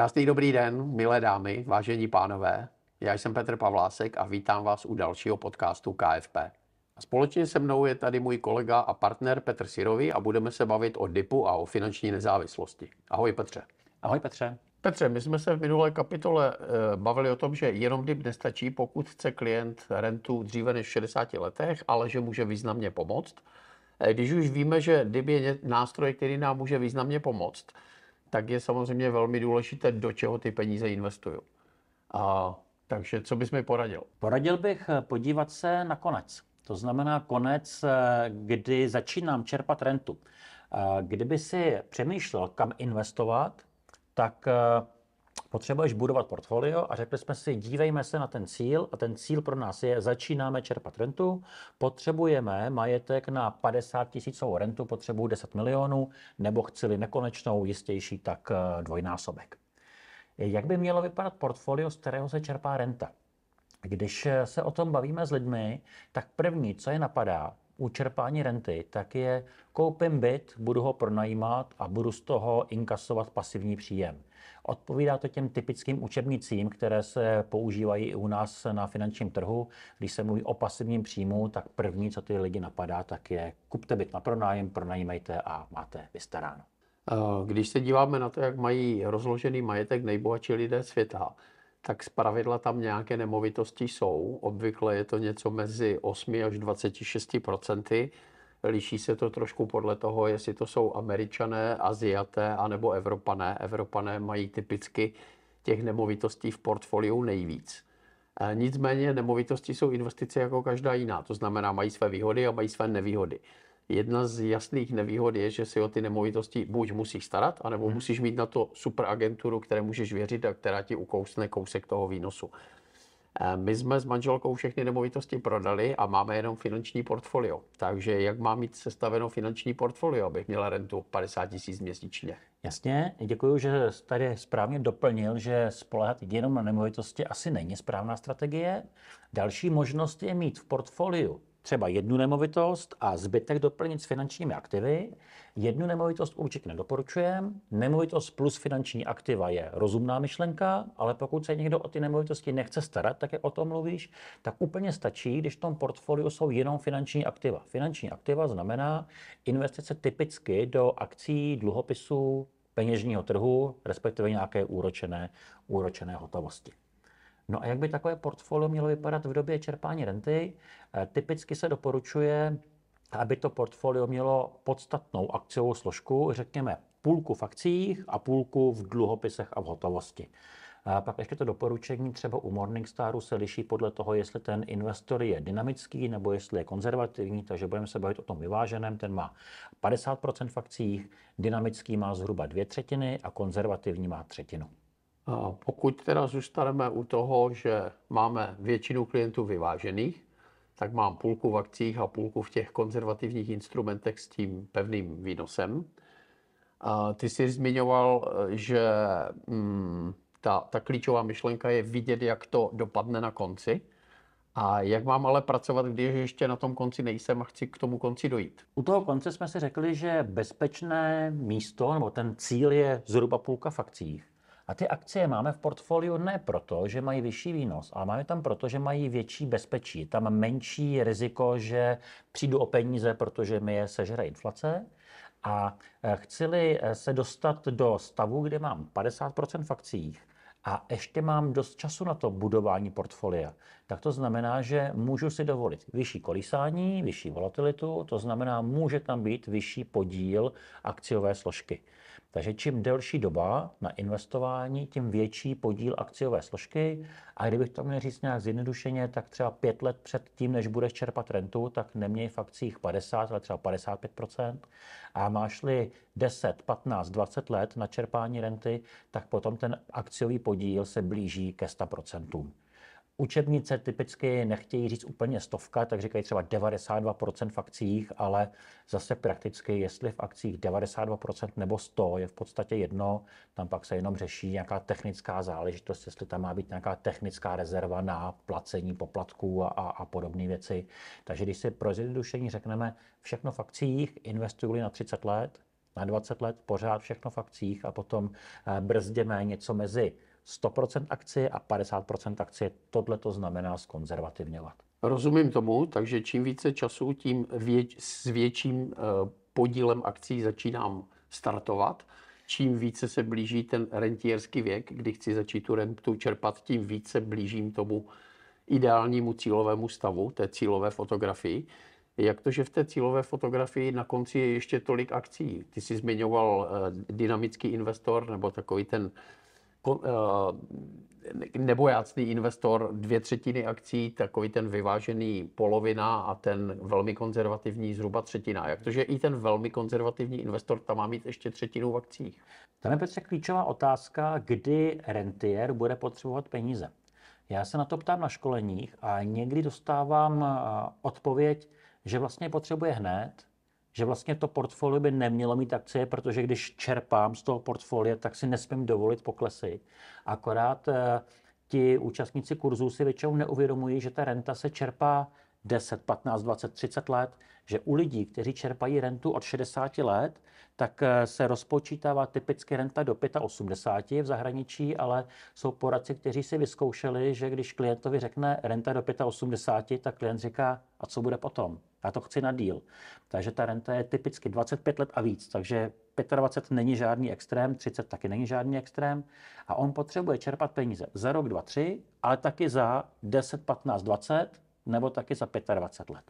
Krásný dobrý den, milé dámy, vážení pánové. Já jsem Petr Pavlásek a vítám vás u dalšího podcastu KFP. A společně se mnou je tady můj kolega a partner Petr Sirový a budeme se bavit o DIPu a o finanční nezávislosti. Ahoj Petře. Ahoj Petře. Petře, my jsme se v minulé kapitole eh, bavili o tom, že jenom DIP nestačí, pokud chce klient rentu dříve než v 60 letech, ale že může významně pomoct. Eh, když už víme, že DIP je nástroj, který nám může významně pomoct, tak je samozřejmě velmi důležité, do čeho ty peníze investují. A, takže co bys mi poradil? Poradil bych eh, podívat se na konec. To znamená konec, kdy začínám čerpat rentu. Kdyby si přemýšlel, kam investovat, tak eh, potřebuješ budovat portfolio a řekli jsme si, dívejme se na ten cíl a ten cíl pro nás je, začínáme čerpat rentu, potřebujeme majetek na 50 tisícovou rentu, potřebuji 10 milionů, nebo chceli nekonečnou, jistější, tak eh, dvojnásobek. Jak by mělo vypadat portfolio, z kterého se čerpá renta? Když eh, se o tom bavíme s lidmi, tak první, co je napadá, u čerpání renty, tak je koupím byt, budu ho pronajímat a budu z toho inkasovat pasivní příjem. Odpovídá to těm typickým učebnicím, které se používají i u nás na finančním trhu. Když se mluví o pasivním příjmu, tak první, co ty lidi napadá, tak je kupte byt na pronájem, pronajímejte a máte vystaráno. Když se díváme na to, jak mají rozložený majetek nejbohatší lidé světa, tak zpravidla tam nějaké nemovitosti jsou. Obvykle je to něco mezi 8 až 26 procenty. Liší se to trošku podle toho, jestli to jsou američané, aziaté anebo evropané. Evropané mají typicky těch nemovitostí v portfoliu nejvíc. E, nicméně nemovitosti jsou investice jako každá jiná, to znamená mají své výhody a mají své nevýhody. Jedna z jasných nevýhod je, že si o ty nemovitosti buď musíš starat, anebo hmm. musíš mít na to super agenturu, které můžeš věřit a která ti ukousne kousek toho výnosu. My jsme s manželkou všechny nemovitosti prodali a máme jenom finanční portfolio. Takže jak mám mít sestaveno finanční portfolio, abych měla rentu 50 tisíc měsíčně? Jasně, děkuji, že tady správně doplnil, že spolehat jenom na nemovitosti asi není správná strategie. Další možnost je mít v portfoliu třeba jednu nemovitost a zbytek doplnit s finančními aktivy. Jednu nemovitost určitě nedoporučujeme. Nemovitost plus finanční aktiva je rozumná myšlenka, ale pokud se někdo o ty nemovitosti nechce starat, tak jak o tom mluvíš, tak úplně stačí, když v tom portfoliu jsou jenom finanční aktiva. Finanční aktiva znamená investice typicky do akcí, dluhopisů, peněžního trhu, respektive nějaké úročené, úročené hotovosti. No a jak by takové portfolio mělo vypadat v době čerpání renty? Eh, typicky se doporučuje, aby to portfolio mělo podstatnou akciovou složku, řekněme půlku v akcích a půlku v dluhopisech a v hotovosti. A pak ještě to doporučení třeba u Morningstaru se liší podle toho, jestli ten investor je dynamický nebo jestli je konzervativní, takže budeme se bavit o tom vyváženém. Ten má 50% v akcích, dynamický má zhruba dvě třetiny a konzervativní má třetinu. Pokud teda zůstaneme u toho, že máme většinu klientů vyvážených, tak mám půlku v akcích a půlku v těch konzervativních instrumentech s tím pevným výnosem. Ty jsi zmiňoval, že mm, ta, ta klíčová myšlenka je vidět, jak to dopadne na konci. A jak mám ale pracovat, když ještě na tom konci nejsem a chci k tomu konci dojít? U toho konce jsme si řekli, že bezpečné místo, nebo ten cíl je zhruba půlka v akcích. A ty akcie máme v portfoliu ne proto, že mají vyšší výnos, ale máme tam proto, že mají větší bezpečí. Tam menší riziko, že přijdu o peníze, protože mi je sežere inflace. A eh, chci eh, se dostat do stavu, kde mám 50% v akcích, a ještě mám dost času na to budování portfolia, tak to znamená, že můžu si dovolit vyšší kolísání, vyšší volatilitu, to znamená, může tam být vyšší podíl akciové složky. Takže čím delší doba na investování, tím větší podíl akciové složky. A kdybych to měl říct nějak zjednodušeně, tak třeba pět let před tím, než budeš čerpat rentu, tak neměj v akcích 50, ale třeba 55% A máš-li 10, 15, 20 let na čerpání renty, tak potom ten akciový podíl se blíží ke 100 Učebnice typicky nechtějí říct úplně stovka, tak říkají třeba 92% v akcích, ale zase prakticky, jestli v akcích 92% nebo 100 je v podstatě jedno, tam pak se jenom řeší nějaká technická záležitost, jestli tam má být nějaká technická rezerva na placení poplatků a, a, a podobné věci. Takže když si pro zjednodušení řekneme všechno v akcích, investují na 30 let, na 20 let, pořád všechno v akcích a potom eh, brzděme něco mezi 100% akcie a 50% akcie. Tohle to znamená skonzervativňovat. Rozumím tomu, takže čím více času, tím věč, s větším eh, podílem akcí začínám startovat. Čím více se blíží ten rentierský věk, kdy chci začít tu rentu čerpat, tím více blížím tomu ideálnímu cílovému stavu, té cílové fotografii. Jak to, že v té cílové fotografii na konci je ještě tolik akcí? Ty jsi zmiňoval eh, dynamický investor nebo takový ten eh, nebojácný investor, dvě třetiny akcí, takový ten vyvážený polovina a ten velmi konzervativní zhruba třetina. Jak to, že i ten velmi konzervativní investor tam má mít ještě třetinu v akcích? Tam je Petře klíčová otázka, kdy rentier bude potřebovat peníze. Já se na to ptám na školeních a někdy dostávám eh, odpověď, že vlastně potřebuje hned, že vlastně to portfolio by nemělo mít akcie, protože když čerpám z toho portfolia, tak si nesmím dovolit poklesy. Akorát eh, ti účastníci kurzů si většinou neuvědomují, že ta renta se čerpá 10, 15, 20, 30 let, že u lidí, kteří čerpají rentu od 60 let, tak eh, se rozpočítává typicky renta do 85 v zahraničí, ale jsou poradci, kteří si vyzkoušeli, že když klientovi řekne renta do 85, tak klient říká, a co bude potom? Já to chci na díl. Takže ta renta je typicky 25 let a víc, takže 25 není žádný extrém, 30 taky není žádný extrém a on potřebuje čerpat peníze za rok, dva, tři, ale taky za 10, 15, 20 nebo taky za 25 let.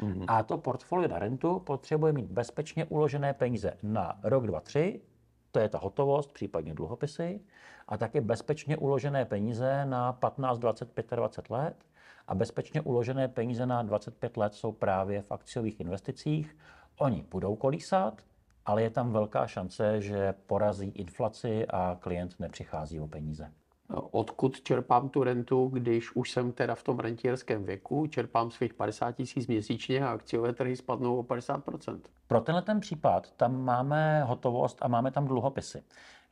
Mm-hmm. A to portfolio na rentu potřebuje mít bezpečně uložené peníze na rok, dva, tři, to je ta hotovost, případně dluhopisy, a také bezpečně uložené peníze na 15, 20, 25 let. A bezpečně uložené peníze na 25 let jsou právě v akciových investicích. Oni budou kolísat, ale je tam velká šance, že porazí inflaci a klient nepřichází o peníze odkud čerpám tu rentu, když už jsem teda v tom rentierském věku, čerpám svých 50 tisíc měsíčně a akciové trhy spadnou o 50%. Pro tenhle ten případ tam máme hotovost a máme tam dluhopisy.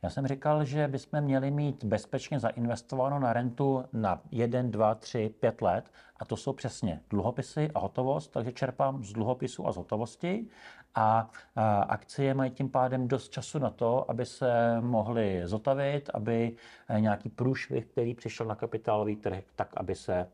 Já jsem říkal, že bychom měli mít bezpečně zainvestováno na rentu na 1, 2, 3, 5 let a to jsou přesně dluhopisy a hotovost, takže čerpám z dluhopisu a z hotovosti a, a akcie mají tím pádem dost času na to, aby se mohly zotavit, aby eh, nějaký průšvih, který přišel na kapitálový trh, tak aby se eh,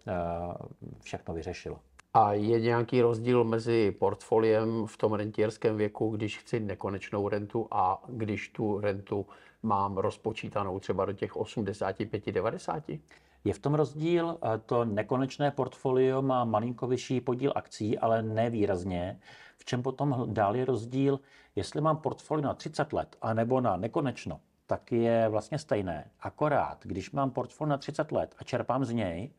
všechno vyřešilo. A je nějaký rozdíl mezi portfoliem v tom rentierském věku, když chci nekonečnou rentu a když tu rentu mám rozpočítanou třeba do těch 85-90? Je v tom rozdíl, to nekonečné portfolio má malinko vyšší podíl akcí, ale ne výrazně. V čem potom dál je rozdíl, jestli mám portfolio na 30 let, anebo na nekonečno, tak je vlastně stejné. Akorát, když mám portfolio na 30 let a čerpám z něj,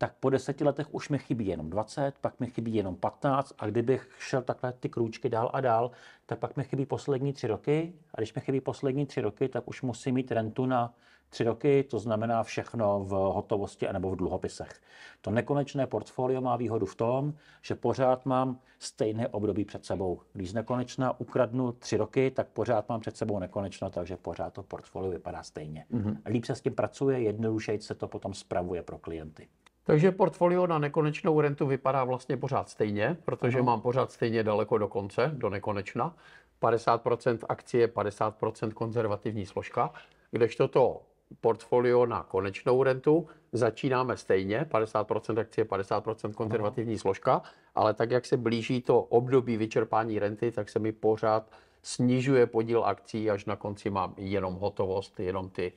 tak po deseti letech už mi chybí jenom 20, pak mi chybí jenom 15 a kdybych šel takhle ty krůčky dál a dál, tak pak mi chybí poslední tři roky a když mi chybí poslední tři roky, tak už musím mít rentu na tři roky, to znamená všechno v hotovosti anebo v dluhopisech. To nekonečné portfolio má výhodu v tom, že pořád mám stejné období před sebou. Když z nekonečna ukradnu tři roky, tak pořád mám před sebou nekonečno, takže pořád to portfolio vypadá stejně. Mm-hmm. Líp se s tím pracuje, jednodušeji se to potom spravuje pro klienty. Takže portfolio na nekonečnou rentu vypadá vlastně pořád stejně, protože ano. mám pořád stejně daleko do konce, do nekonečna. 50% akcie, 50% konzervativní složka, kdežto to portfolio na konečnou rentu začínáme stejně, 50% akcie, 50% konzervativní složka, ale tak, jak se blíží to období vyčerpání renty, tak se mi pořád snižuje podíl akcí, až na konci mám jenom hotovost, jenom ty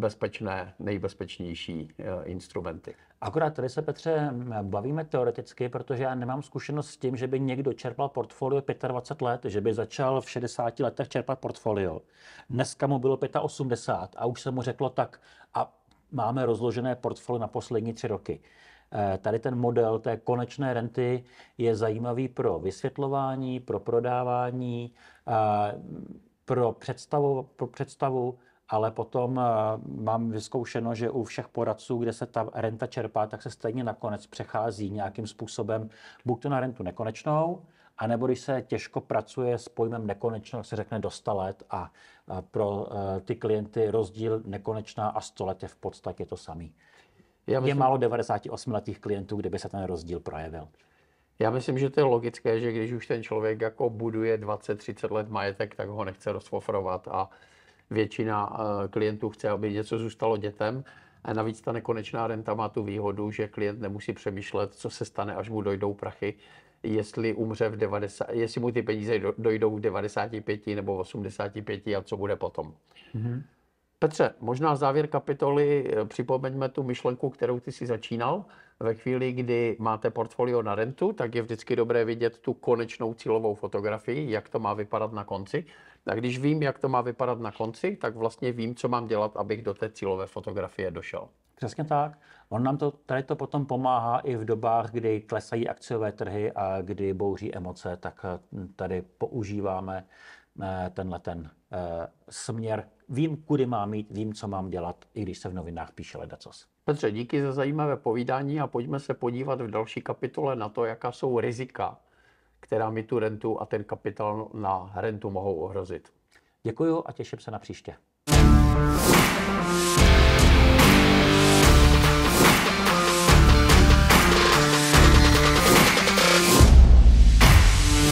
bezpečné, nejbezpečnější eh, instrumenty. Akorát tady se, Petře, bavíme teoreticky, protože já nemám zkušenost s tím, že by někdo čerpal portfolio 25 let, že by začal v 60 letech čerpat portfolio. Dneska mu bylo 85 a už se mu řeklo tak a máme rozložené portfolio na poslední tři roky. Eh, tady ten model té konečné renty je zajímavý pro vysvětlování, pro prodávání, eh, pro představu, pro představu ale potom eh, mám vyzkoušeno, že u všech poradců, kde se ta renta čerpá, tak se stejně nakonec přechází nějakým způsobem buď to na rentu nekonečnou, anebo když se těžko pracuje s pojmem nekonečno, se řekne do 100 let a pro eh, ty klienty rozdíl nekonečná a 100 let je v podstatě to samý. Já myslím, je málo 98 letých klientů, kde by se ten rozdíl projevil. Já myslím, že to je logické, že když už ten člověk jako buduje 20-30 let majetek, tak ho nechce rozfofrovat a většina eh, klientů chce, aby něco zůstalo dětem. A navíc ta nekonečná renta má tu výhodu, že klient nemusí přemýšlet, co se stane, až mu dojdou prachy, jestli umře v 90, jestli mu ty peníze dojdou v 95 nebo 85 a co bude potom. Mm-hmm. Petře, možná závěr kapitoly, eh, připomeňme tu myšlenku, kterou ty si začínal. Ve chvíli, kdy máte portfolio na rentu, tak je vždycky dobré vidět tu konečnou cílovou fotografii, jak to má vypadat na konci. A když vím, jak to má vypadat na konci, tak vlastně vím, co mám dělat, abych do té cílové fotografie došel. Přesně tak. On nám to, tady to potom pomáhá i v dobách, kdy klesají akciové trhy a kdy bouří emoce, tak eh, tady používáme eh, tenhle ten eh, směr. Vím, kudy mám jít, vím, co mám dělat, i když se v novinách píše ledacos. Petře, díky za zajímavé povídání a pojďme se podívat v další kapitole na to, jaká jsou rizika, která mi tu rentu a ten kapitál na rentu mohou ohrozit. Děkuju a těším se na příště.